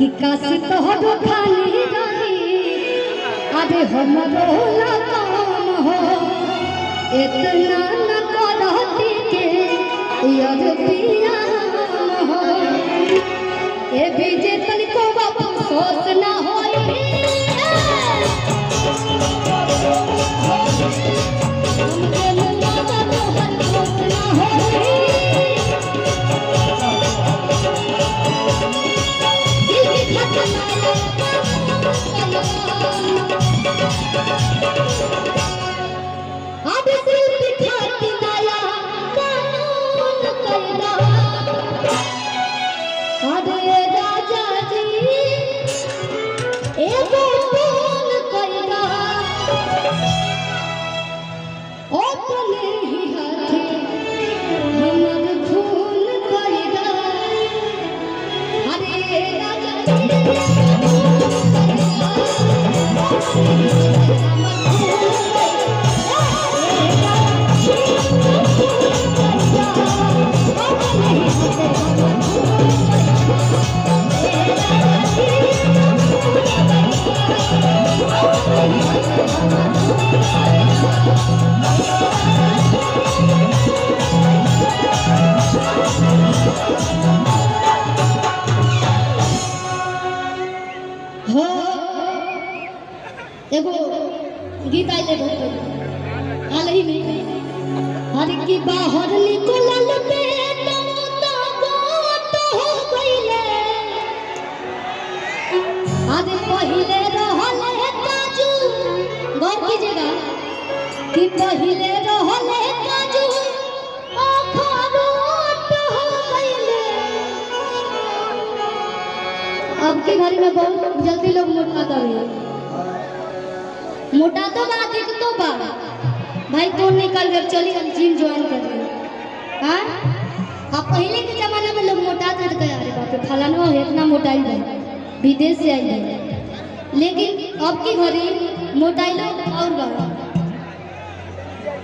कि काश तो हो खाने रही अरे हमरो ला काम हो। इतना दिल की एगो गीत आइले बहुत हाल ही में हर की बाहर निकलल बेटा तो गोट हो गइले अरे पहिले गौर कीजिएगा कि पहिले रहले काजू अब के घर में बहुत जल्दी लोग मोटा करे मोटा तो बा दिख तो बा। भाई तो निकल गए चली हम जिम ज्वाइन कर रहे हाँ? अब पहले के जमाना में लोग मोटा थे तो अरे बाप रे, फलाना इतना मोटाई है विदेश से आई है। लेकिन अब की घड़ी मोटाई लोग और बढ़ा।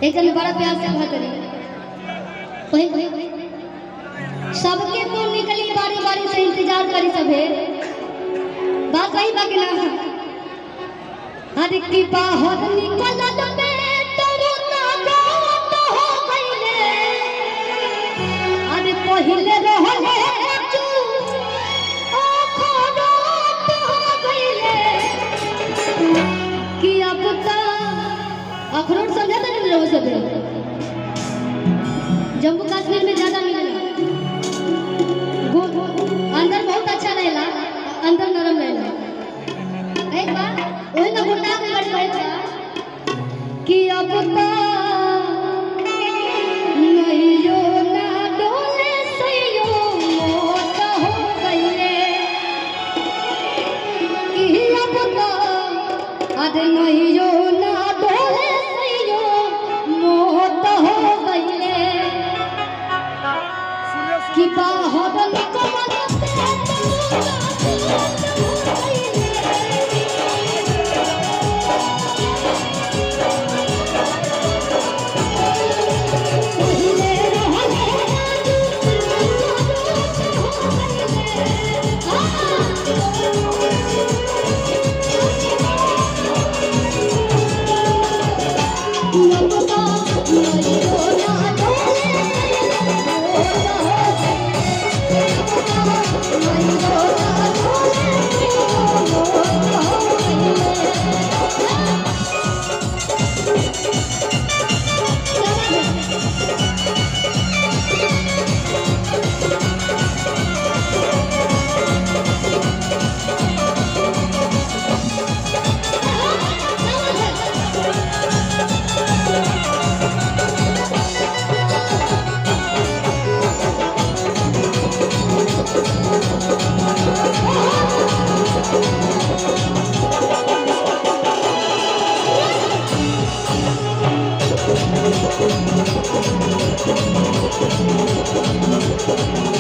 एक जन बड़ा प्यार से बात करी सबके तो निकली बारी बारी से इंतज़ार करी सबे बात वही बा कि ना अरे की बाहर निकलल बेटरू ना गोट हो गइले अरे पहिले रहले समझा था नहीं ななななななな。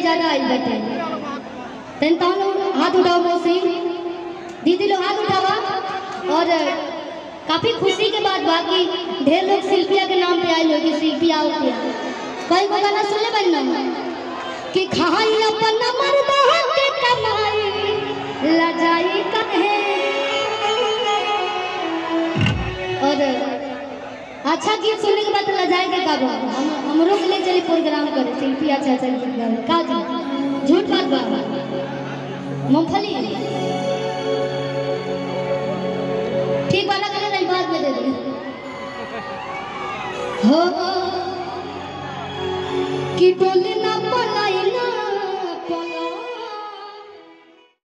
ज़्यादा आई बैठे। तन तो लोग हाथ उठाओ मौसी। दीदी लोग हाथ उठावा। और काफ़ी खुशी के बाद बाकी ढेर लोग शिल्पिया के नाम पे आए लोग शिल्पिया गया कई को गाना सुन ले बन कि खाई अपन मर्दा के कमाई लजाई कहे और अच्छा गीत सुनने के बाद तो लजाए के का बा हम हमरो के लिए चली प्रोग्राम करे। शिल्पी अच्छा अच्छा गीत गावे का जी झूठ बात बा मूंगफली। ठीक वाला करे नहीं बाद में दे दे। हो, कि डोली